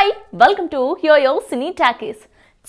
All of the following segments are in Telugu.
Hi welcome to yoyo cine talkies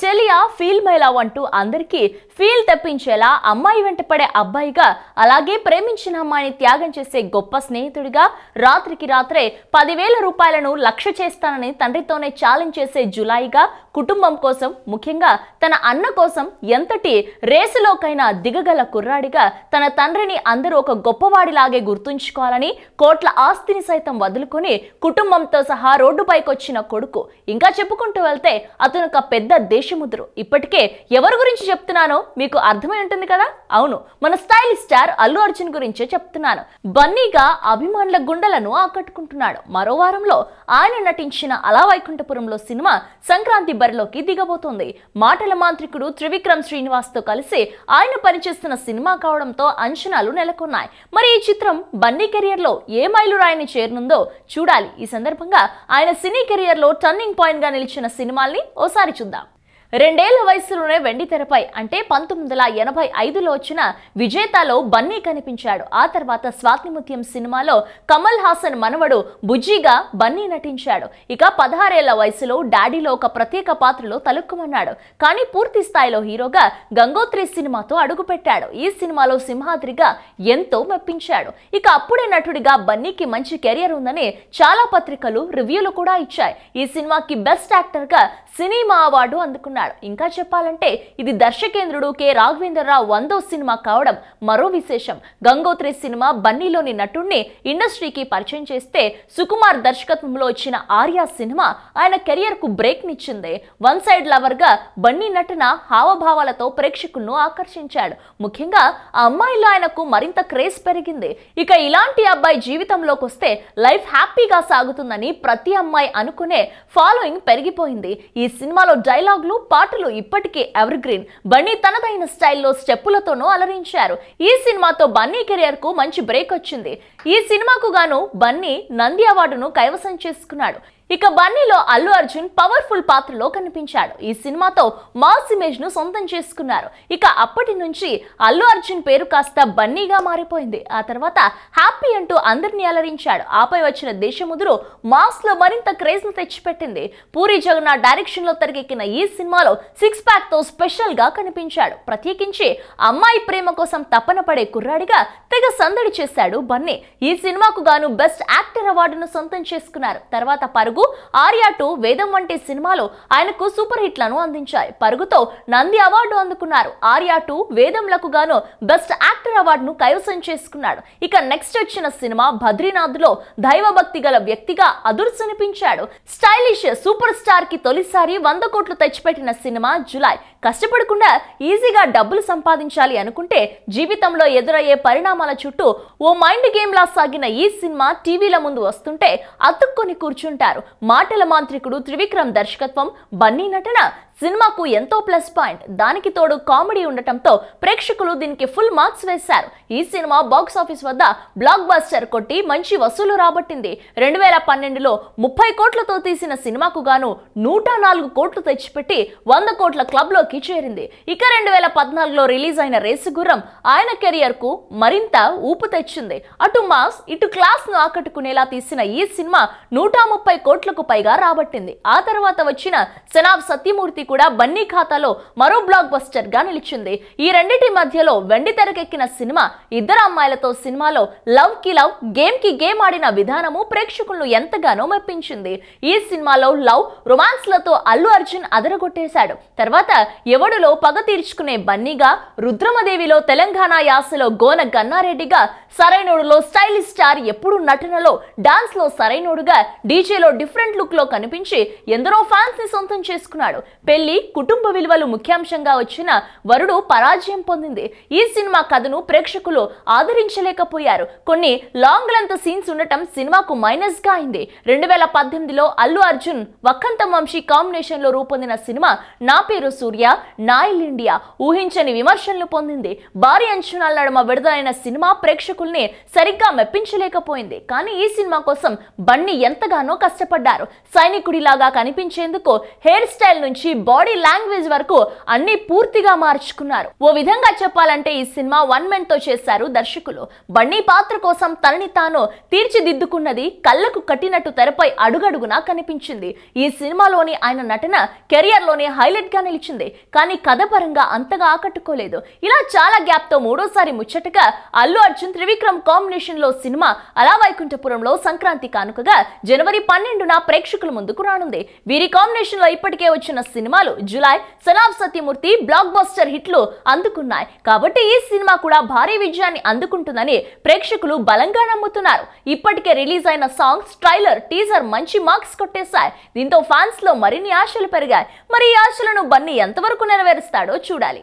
Cheliya feel my అంటూ అందరికీ ఫీల్ తెప్పించేలా అమ్మాయి వెంట పడే అబ్బాయిగా అలాగే ప్రేమించిన అమ్మాయిని త్యాగం చేసే గొప్ప స్నేహితుడిగా రాత్రికి రాత్రే పదివేల రూపాయలను లక్ష్య చేస్తానని తండ్రితోనే ఛాలెంజ్ చేసే జులాయిగా కుటుంబం కోసం ముఖ్యంగా తన అన్న కోసం ఎంతటి రేసులోకైనా దిగగల కుర్రాడిగా తన తండ్రిని అందరూ ఒక గొప్పవాడిలాగే గుర్తుంచుకోవాలని కోట్ల ఆస్తిని సైతం వదులుకొని కుటుంబంతో సహా రోడ్డుపైకొచ్చిన కొడుకు. ఇంకా చెప్పుకుంటూ వెళ్తే అతను ఒక పెద్ద వేషముద్రు ఇప్పటికే ఎవరి గురించి చెప్తున్నానో మీకు అర్థమై ఉంటుంది కదా? అవును మన స్టైల్ స్టార్ అల్లు అర్జున్ గురించే చెప్తున్నాను. బన్నీగా అభిమానుల గుండెలను ఆకట్టుకుంటున్నాడు. మరో వారంలో ఆయన నటించిన అలా వైకుంఠపురంలో సినిమా సంక్రాంతి బరిలోకి దిగబోతోంది. మాటల మాంత్రికుడు త్రివిక్రమ్ శ్రీనివాస్తో కలిసి ఆయన పనిచేస్తున్న సినిమా కావడంతో అంచనాలు నెలకొన్నాయి. మరి ఈ చిత్రం బన్నీ కెరియర్లో ఏ మైలురాయిని చేరనుందో చూడాలి. ఈ సందర్భంగా ఆయన సినీ కెరియర్లో టర్నింగ్ పాయింట్గా నిలిచిన సినిమాల్ని ఓసారి చూద్దాం. రెండేళ్ళ వయసులోనే వెండి తెరపై అంటే పంతొమ్మిది వందల ఎనభై ఐదులో వచ్చిన విజేతలో బన్నీ కనిపించాడు. ఆ తర్వాత స్వాతిముత్యం సినిమాలో కమల్ హాసన్ మనవడు బుజ్జిగా బన్నీ నటించాడు. ఇక పదహారేళ్ళ వయసులో డాడీలో ఒక ప్రత్యేక పాత్రలో తలుక్కుమన్నాడు. కానీ పూర్తి స్థాయిలో హీరోగా గంగోత్రి సినిమాతో అడుగుపెట్టాడు. ఈ సినిమాలో సింహాద్రిగా ఎంతో మెప్పించాడు. ఇక అప్పుడే నటుడిగా బన్నీకి మంచి కెరియర్ ఉందని చాలా పత్రికలు రివ్యూలు కూడా ఇచ్చాయి. ఈ సినిమాకి బెస్ట్ యాక్టర్గా సినిమా అవార్డు అందుకున్నాడు. ఇంకా చెప్పాలంటే ఇది దర్శకేంద్రుడు కె. రాఘవేంద్రరావు వందో సినిమా కావడం మరో విశేషం. గంగోత్రి సినిమా బన్నీలోని నటుణ్ణి ఇండస్ట్రీకి పరిచయం చేస్తే సుకుమార్ దర్శకత్వంలో వచ్చిన ఆర్యా సినిమా ఆయన కెరియర్కు బ్రేక్ నిచ్చింది వన్ సైడ్ లవర్గా బన్నీ నటన హావభావాలతో ప్రేక్షకులను ఆకర్షించాడు. ముఖ్యంగా ఆ అమ్మాయిలో ఆయనకు మరింత క్రేజ్ పెరిగింది. ఇక ఇలాంటి అబ్బాయి జీవితంలోకి వస్తే లైఫ్ హ్యాపీగా సాగుతుందని ప్రతి అమ్మాయి అనుకునే ఫాలోయింగ్ పెరిగిపోయింది. ఈ సినిమాలో డైలాగులు పాటలు ఇప్పటికే ఎవర్ గ్రీన్ బన్నీ తనదైన స్టైల్లో స్టెప్పులతోనూ అలరించారు. ఈ సినిమాతో బన్నీ కెరియర్కు మంచి బ్రేక్ వచ్చింది. ఈ సినిమాకు గాను బన్నీ నంది అవార్డును కైవసం చేసుకున్నాడు. ఇక బన్నీలో అల్లు అర్జున్ పవర్ఫుల్ పాత్రలో కనిపించాడు. ఈ సినిమాతో మాస్ ఇమేజ్ను సొంతం చేసుకున్నారు. ఇక అప్పటి నుంచి అల్లు అర్జున్ పేరు కాస్త బన్నీగా మారిపోయింది. ఆ తర్వాత హ్యాపీ అంటూ అందరినీ అలరించాడు. ఆపై వచ్చిన దేశముదురు మాస్లో మరింత క్రేజ్ను తెచ్చిపెట్టింది. పూరి జగన్నాథ్ డైరెక్షన్లో తెరకెక్కిన ఈ సినిమాలో సిక్స్ ప్యాక్తో స్పెషల్గా కనిపించాడు. ప్రత్యేకించి అమ్మాయి ప్రేమ కోసం తపన పడే కుర్రాడిగా తెగ సందడి చేశాడు బన్నీ. ఈ సినిమాకు గాను బెస్ట్ యాక్టర్ అవార్డును సొంతం చేసుకున్నారు. తర్వాత పరుగు ఆర్యా టూ వేదం వంటి సినిమాలో ఆయనకు సూపర్ హిట్లను అందించాయి. పరుగుతో నంది అవార్డు అందుకున్నారు. ఆర్యా టూ వేదంలకు గాను బెస్ట్ యాక్టర్ అవార్డును కైవసం చేసుకున్నాడు. ఇక నెక్స్ట్ వచ్చిన సినిమా బద్రీనాథ్లో దైవభక్తి గల వ్యక్తిగా అదుర్సనిపించాడు స్టైలిష్ సూపర్ స్టార్కి తొలిసారి వంద కోట్లు తెచ్చిపెట్టిన సినిమా జులై. కష్టపడకుండా ఈజీగా డబ్బులు సంపాదించాలి అనుకుంటే జీవితంలో ఎదురయ్యే పరిణామాల చుట్టూ ఓ మైండ్ గేమ్ లా సాగిన ఈ సినిమా టీవీల ముందు వస్తుంటే అతుక్కొని కూర్చుంటారు. మాటల మాంత్రికుడు త్రివిక్రమ్ దర్శకత్వం బన్నీ నటన సినిమాకు ఎంతో ప్లస్ పాయింట్. దానికి తోడు కామెడీ ఉండటంతో ప్రేక్షకులు దీనికి ఫుల్ మార్క్స్ వేశారు. ఈ సినిమా బాక్స్ ఆఫీస్ వద్ద బ్లాక్ బస్టర్ కొట్టి మంచి వసూలు రాబట్టింది. రెండు వేల పన్నెండులో ముప్పై కోట్లతో తీసిన సినిమాకు గాను నూట నాలుగు కోట్లు తెచ్చిపెట్టి వంద కోట్ల క్లబ్లోకి చేరింది. ఇక రెండు వేల పద్నాలుగులో రిలీజ్ అయిన రేసుగుర్రం ఆయన కెరియర్కు మరింత ఊపు తెచ్చింది. అటు మాస్ ఇటు క్లాస్ను ఆకట్టుకునేలా తీసిన ఈ సినిమా నూట ముప్పై కోట్లకు పైగా రాబట్టింది. ఆ తర్వాత వచ్చిన సెనాబ్ సత్యమూర్తి కూడా బన్నీ ఖాతాలో మరో బ్లాక్ బస్టర్గా నిలిచింది. ఈ రెండింటి మధ్యలో వెండి తెరకెక్కిన సినిమా ఇద్దరు అమ్మాయిలతో సినిమాలో లవ్కి లవ్ గేమ్కి గేమ్ ఆడిన విధానము ప్రేక్షకులను ఎంతగానో మెప్పించింది. ఈ సినిమాలో లవ్ రొమాన్స్లతో అల్లు అర్జున్ అదరగొట్టేశాడు. తర్వాత ఎవడులో పగ తీర్చుకునే బన్నీగా రుద్రమదేవిలో తెలంగాణ యాసలో గోన గన్నారెడ్డిగా సరైనోడులో స్టైలిష్ స్టార్ ఎప్పుడు నటనలో డాన్స్లో సరైనోడుగా డీజేలో డిఫరెంట్ లుక్లో కనిపించి ఎందరో ఫ్యాన్స్ని సొంతం చేసుకున్నాడు. పెళ్ళి కుటుంబ విలువలు ముఖ్యాంశంగా వచ్చిన వరుడు పరాజయం పొందింది. ఈ సినిమా కథను ప్రేక్షకులు ఆదరించలేకపోయారు. కొన్ని లాంగ్ లెంత్ సీన్స్ ఉండటం సినిమాకు మైనస్గా అయింది. రెండు వేల పద్దెనిమిదిలో అల్లు అర్జున్ వక్కంతం వంశీ కాంబినేషన్లో రూపొందిన సినిమా నా పేరు సూర్య నాయిల్ ఇండియా ఊహించని విమర్శలు పొందింది. భారీ అంచనాల నడుమ విడుదలైన సినిమా ప్రేక్షకుల్ని సరిగ్గా మెప్పించలేకపోయింది. కానీ ఈ సినిమా కోసం బన్నీ ఎంతగానో కష్టపడ్డారు. సైనికుడిలాగా కనిపించేందుకు హెయిర్ స్టైల్ నుంచి బాడీ లాంగ్వేజ్ వరకు అన్ని పూర్తిగా మార్చుకున్నారు. ఓ విధంగా చెప్పాలంటే ఈ సినిమా వన్ మెన్తో చేశారు దర్శకులు. బన్నీ పాత్ర కోసం తనని తాను తీర్చిదిద్దుకున్నది కళ్ళకు కట్టినట్టు తెరపై అడుగడుగునా కనిపించింది. ఈ సినిమాలోని ఆయన నటన కెరియర్లోనే హైలైట్గా నిలిచింది. కానీ కథ పరంగా అంతగా ఆకట్టుకోలేదు. ఇలా చాలా గ్యాప్తో మూడోసారి ముచ్చటగా అల్లు అర్జున్ త్రివిక్రమ్ కాంబినేషన్లో సినిమా అలా వైకుంఠపురంలో సంక్రాంతి కానుకగా జనవరి పన్నెండున ప్రేక్షకుల ముందుకు రానుంది. వీరి కాంబినేషన్లో ఇప్పటికే వచ్చిన సినిమా సినిమాలు జులై సనాబ్ సత్యమూర్తి బ్లాక్ బస్టర్ హిట్లు అందుకున్నాయి. కాబట్టి ఈ సినిమా కూడా భారీ విజయాన్ని అందుకుంటుందని ప్రేక్షకులు బలంగా నమ్ముతున్నారు. ఇప్పటికే రిలీజ్ అయిన సాంగ్స్ ట్రైలర్ టీజర్ మంచి మార్క్స్ కొట్టేశాయి. దీంతో ఫ్యాన్స్లో మరిన్ని ఆశలు పెరిగాయి. మరి ఈ ఆశలను బన్నీ ఎంతవరకు నెరవేరుస్తాడో చూడాలి.